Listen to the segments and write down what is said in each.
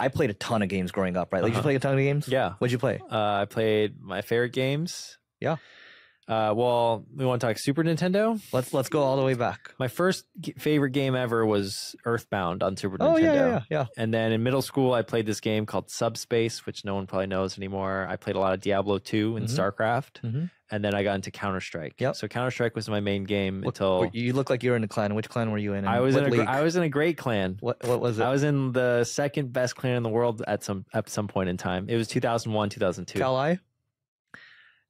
I played a ton of games growing up, right? Like, you play a ton of games. Yeah. What'd you play? Uh, I played my favorite games. Yeah. Uh, well, we want to talk Super Nintendo. Let's let's go all the way back. My first g- favorite game ever was Earthbound on Super Oh Nintendo. yeah, yeah, yeah. And then in middle school, I played this game called Subspace, which no one probably knows anymore. I played a lot of Diablo 2 and Mhm. StarCraft. Mhm. And then I got into Counter Strike. Yep. So Counter Strike was my main game What- until you look like you were in a clan. Which clan were you in? I was in a league? I was in a great clan. What what was it? I was in the second best clan in the world at some at some point in time. It was 2001, 2002. Cal I?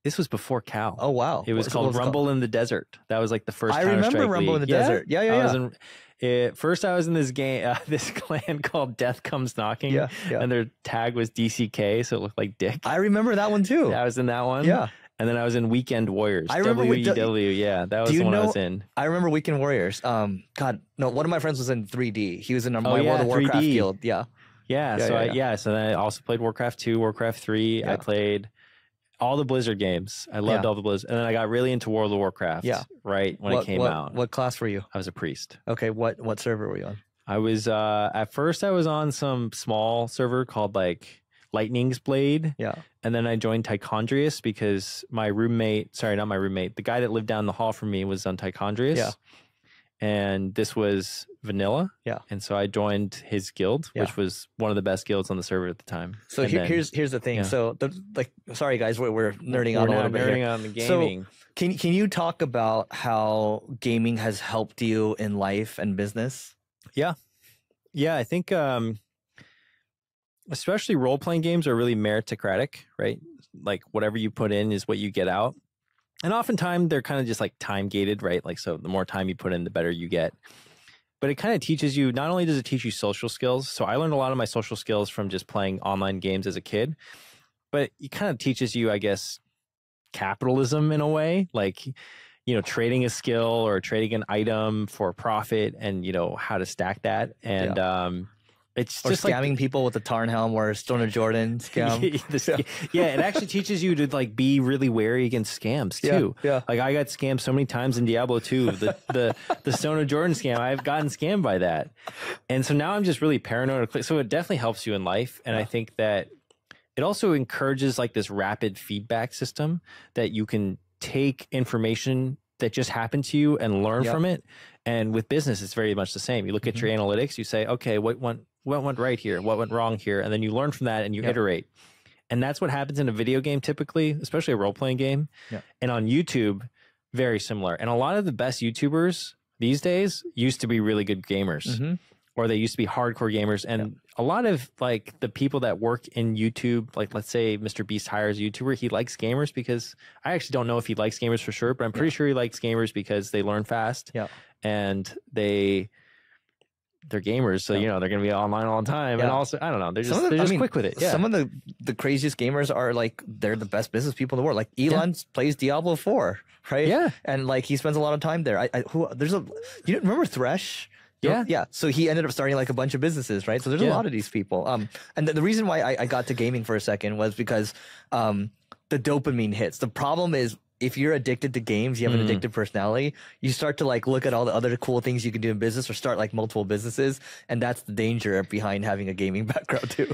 This was before Cal. Oh wow. It was called Rumble in the Desert. That was like the first. I remember Rumble in league. the Desert. Yeah, yeah, I was yeah. in, it, first, I was in this game, uh, this clan called Death Comes Knocking. Yeah, yeah. And their tag was DCK, so it looked like Dick. I remember that one too. Yeah, I was in that one. Yeah. And then I was in Weekend Warriors. I remember we- WEW. Yeah, that was the one I was in. I remember Weekend Warriors. Um, God, no, one of my friends was in 3D. He was in our Oh, yeah, World of Warcraft 3D. guild. Yeah. Yeah, Yeah, so yeah, I, yeah. yeah. So then I also played Warcraft 2, Warcraft 3. Yeah. I played all the Blizzard games. I loved Yeah. all the Blizzard. And then I got really into World of Warcraft. Yeah. Right when what, it came what, out. What class were you? I was a priest. Okay, what what server were you on? I was uh at first I was on some small server called like Lightning's Blade. Yeah. And then I joined Tichondrius because my roommate, sorry, not my roommate, the guy that lived down the hall from me was on Tichondrius. Yeah. And this was vanilla. Yeah. And so I joined his guild, Yeah. which was one of the best guilds on the server at the time. So then- here's here's the thing. yeah. So the like, sorry guys, we're, we're nerding We're out a little bit nerding here. on the gaming. So- Can can you talk about how gaming has helped you in life and business? Yeah, yeah, I think um especially role playing games are really meritocratic, right? Like whatever you put in is what you get out. And oftentimes they're kind of just like time gated, right? Like so the more time you put in, the better you get. But it kind of teaches you not only does it teach you social skills. So I learned a lot of my social skills from just playing online games as a kid. But it kind of teaches you, I guess, capitalism in a way. Like you know, trading a skill or trading an item for profit and, you know, how to stack that. And um, it's Or just scamming like people with the Tarnhelm or Stone of Jordan scam? the yeah, it actually teaches you to like be really wary against scams too. yeah. Like I got scammed so many times in Diablo 2. The the the Stone of Jordan scam, I've gotten scammed by that. And so now I'm just really paranoid. So it definitely helps you in life. And I think that it also encourages like this rapid feedback system that you can take information that just happened to you and learn Yep. from it. And with business, it's very much the same. You look at your analytics, you say, okay, what went what went right here? What went wrong here? And then you learn from that and you Yep. iterate. And that's what happens in a video game typically, especially a role playing game. Yep. And on YouTube, very similar. And a lot of the best YouTubers these days used to be really good gamers Mhm. Or they used to be hardcore gamers. And a lot of like the people that work in YouTube, like let's say Mr. Beast hires a YouTuber, he likes gamers because I actually don't know if he likes gamers for sure, but I'm pretty sure he likes gamers because they learn fast Yeah. and they they're gamers, so Yeah. you know they're gonna be online all the time, and also I don't know, they're just the- they're I mean, quick with it. Yeah, Some of the the craziest gamers are like they're the best business people in the world. Like Elon plays Diablo Four, right? Yeah. and like he spends a lot of time there. I, I who there's a you remember Thresh? Yeah. yeah. So he ended up starting like a bunch of businesses, right? So there's a lot of these people. Um, and the, the reason why I, I got to gaming for a second was because um the dopamine hits. The problem is if you're addicted to games, you have an Mm. addictive personality, you start to like look at all the other cool things you can do in business or start like multiple businesses. And that's the danger behind having a gaming background too.